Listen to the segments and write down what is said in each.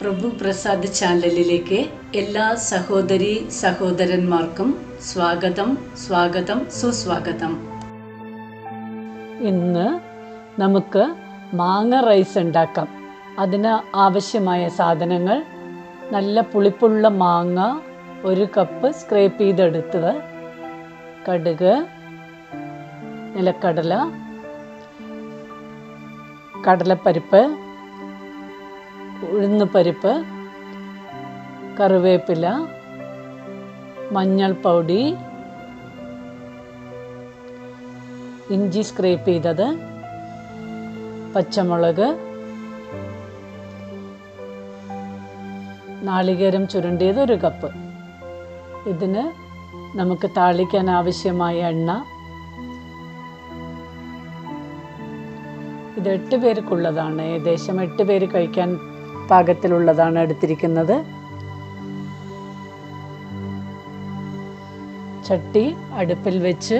പ്രഭു പ്രസാദ് ചാനലിലേക്ക് എല്ലാ സഹോദരി സഹോദരന്മാർക്കും സ്വാഗതം സ്വാഗതം സുസ്വാഗതം. ഇന്ന് നമുക്ക് മാങ്ങ റൈസ് ഉണ്ടാക്കാം. അതിന് ആവശ്യമായ സാധനങ്ങൾ നല്ല പുളിപ്പുള്ള മാങ്ങ ഒരു കപ്പ് സ്ക്രേപ്പ് ചെയ്തെടുത്തത് കടുക് നിലക്കടല കടലപ്പരിപ്പ് ഉഴുന്ന് പരിപ്പ് കറിവേപ്പില മഞ്ഞൾ പൗഡി ഇഞ്ചി സ്ക്രേപ്പ് ചെയ്തത് പച്ചമുളക് നാളികേരം ചുരുണ്ടിയത് ഒരു കപ്പ്. ഇതിന് നമുക്ക് താളിക്കാൻ ആവശ്യമായ എണ്ണ ഇത് എട്ട് പേർക്കുള്ളതാണ്. ഏകദേശം എട്ട് പേര് കഴിക്കാൻ പാകത്തിലുള്ളതാണ് എടുത്തിരിക്കുന്നത്. ചട്ടി അടുപ്പിൽ വെച്ച്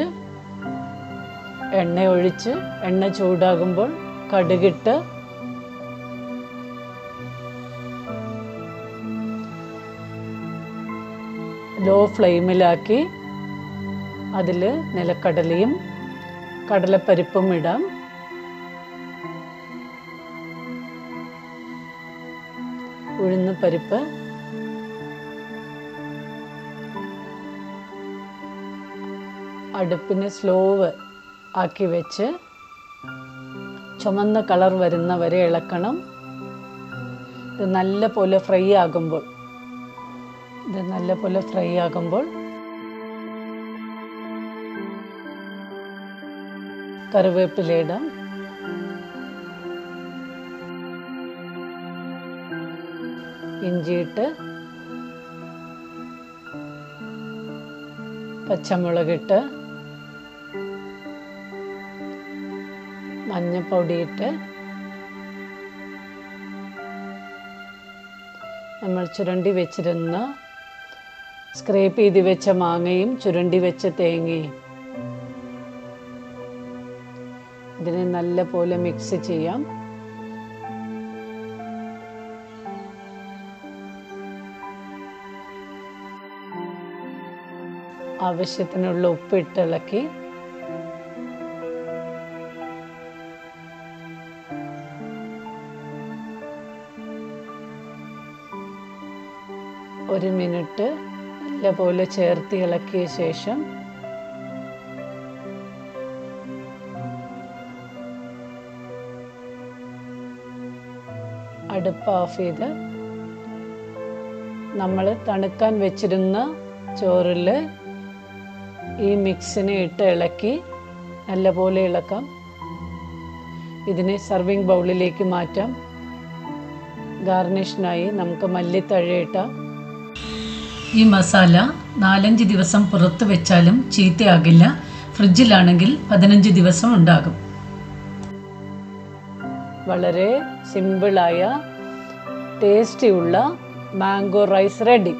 എണ്ണ ഒഴിച്ച് എണ്ണ ചൂടാകുമ്പോൾ കടുകിട്ട് ലോ ഫ്ലെയിമിലാക്കി അതിൽ നിലക്കടലയും കടലപ്പരിപ്പും ഇടാം. ഉഴുന്ന് പരിപ്പ്. അടുപ്പിന് സ്ലോവ് ആക്കി വെച്ച് ചുമന്ന കളർ വരുന്ന വരെ ഇളക്കണം. ഇത് നല്ല പോലെ ഫ്രൈ ആകുമ്പോൾ ഇത് നല്ല പോലെ ഫ്രൈ ആകുമ്പോൾ കറിവേപ്പില ഇഞ്ചിയിട്ട് പച്ചമുളകിട്ട് മഞ്ഞപ്പൊടിയിട്ട് നമ്മൾ ചുരണ്ടി വെച്ചിരുന്ന സ്ക്രേപ്പ് ചെയ്ത് വെച്ച മാങ്ങയും ചുരണ്ടി വെച്ച തേങ്ങയും ഇതിനെ നല്ല പോലെ മിക്സ് ചെയ്യാം. ആവശ്യത്തിനുള്ള ഉപ്പിട്ട് ഇളക്കി ഒരു മിനിറ്റ് നല്ലപോലെ ചേർത്ത് ഇളക്കിയ ശേഷം അടുപ്പ് ഓഫ് ചെയ്ത് നമ്മൾ തണുക്കാൻ വെച്ചിരുന്ന ചോറിൽ ഈ മിക്സിനെ ഇട്ട് ഇളക്കി നല്ലപോലെ ഇളക്കാം. ഇതിനെ സർവിങ് ബൗളിലേക്ക് മാറ്റാം. ഗാർണിഷിനായി നമുക്ക് മല്ലിത്തഴയിട്ടാം ഈ മസാല നാലഞ്ച് ദിവസം പുറത്ത് വെച്ചാലും ചീത്തയാകില്ല. ഫ്രിഡ്ജിലാണെങ്കിൽ പതിനഞ്ച് ദിവസം ഉണ്ടാകും. വളരെ സിമ്പിളായ ടേസ്റ്റിയുള്ള മാംഗോ റൈസ് റെഡി